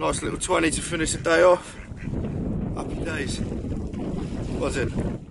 Nice little 20 to finish the day off. Happy days. Buzzing.